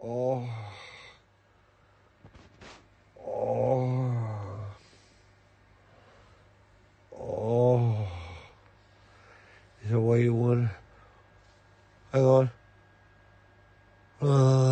Oh. Oh. Oh. Is a white one. Hang on. Uh.